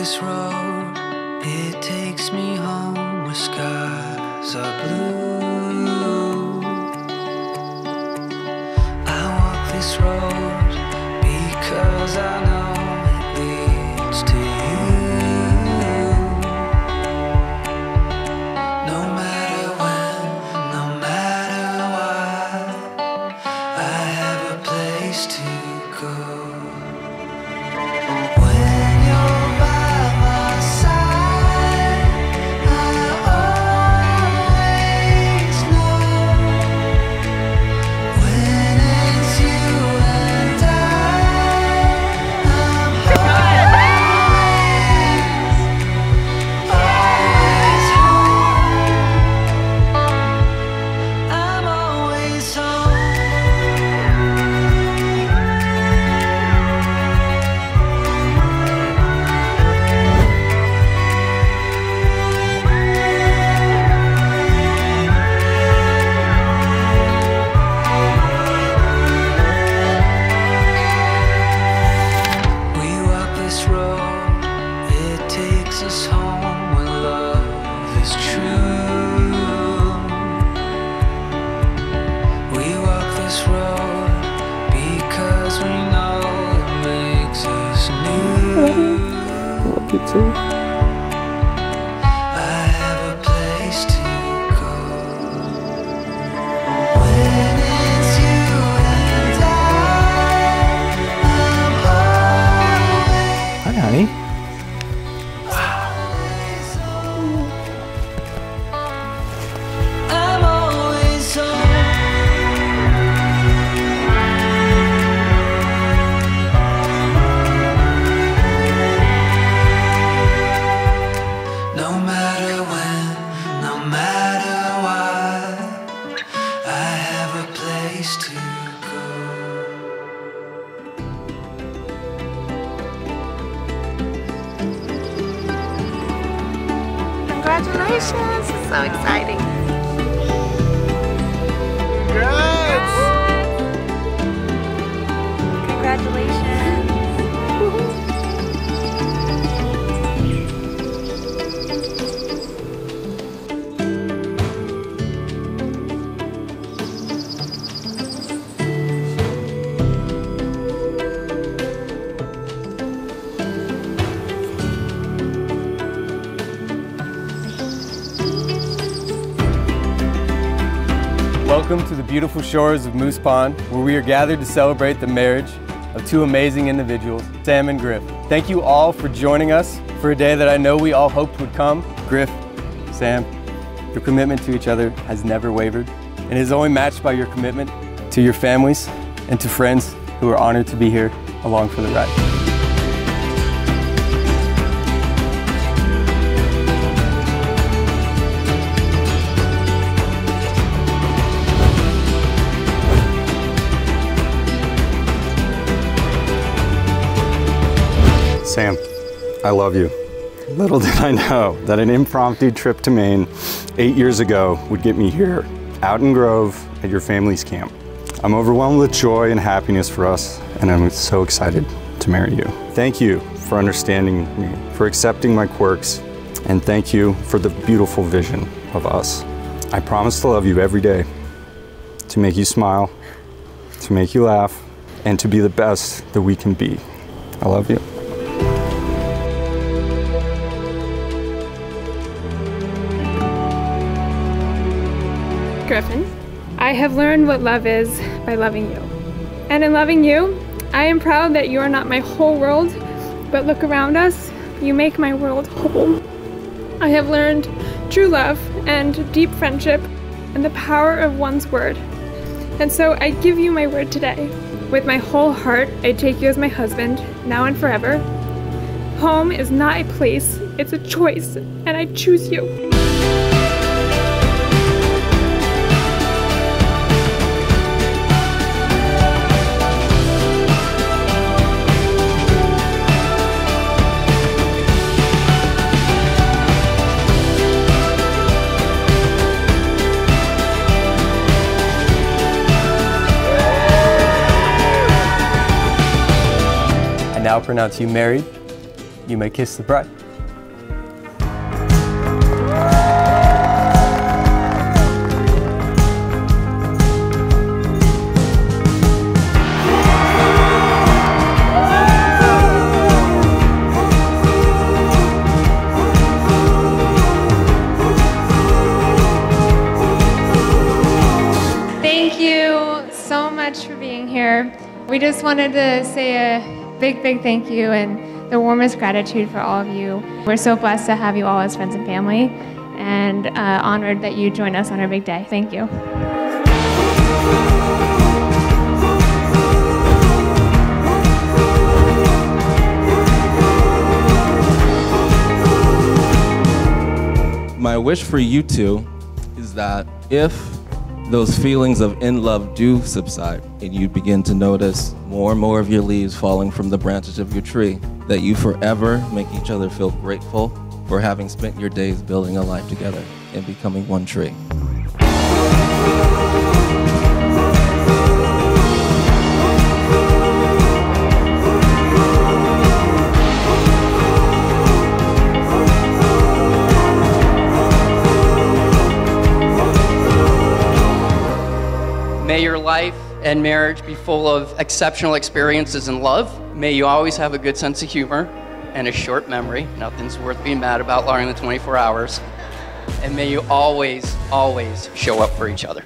this road, it takes me home where skies are blue. I walk this road because I us home where love is true. We walk this road because we know it makes us new. Love you too. Congratulations! It's so exciting. Congrats! Congratulations. Welcome to the beautiful shores of Moose Pond, where we are gathered to celebrate the marriage of two amazing individuals, Sam and Griff. Thank you all for joining us for a day that I know we all hoped would come. Griff, Sam, your commitment to each other has never wavered and is only matched by your commitment to your families and to friends who are honored to be here along for the ride. I love you. Little did I know that an impromptu trip to Maine eight years ago would get me here, out in Grove at your family's camp. I'm overwhelmed with joy and happiness for us, and I'm so excited to marry you. Thank you for understanding me, for accepting my quirks, and thank you for the beautiful vision of us. I promise to love you every day, to make you smile, to make you laugh, and to be the best that we can be. I love you. Griffin, I have learned what love is by loving you. And in loving you, I am proud that you are not my whole world, but look around us, you make my world whole. I have learned true love and deep friendship and the power of one's word. And so I give you my word today. With my whole heart, I take you as my husband, now and forever. Home is not a place, it's a choice, and I choose you. Now pronounce you married you may kiss the bride. Thank you so much for being here. We just wanted to say a big, big thank you and the warmest gratitude for all of you. We're so blessed to have you all as friends and family and uh, honored that you join us on our big day. Thank you. My wish for you two is that if those feelings of in love do subside and you begin to notice more and more of your leaves falling from the branches of your tree, that you forever make each other feel grateful for having spent your days building a life together and becoming one tree. May your life and marriage be full of exceptional experiences and love. May you always have a good sense of humor and a short memory. Nothing's worth being mad about longer than 24 hours. And may you always, always show up for each other.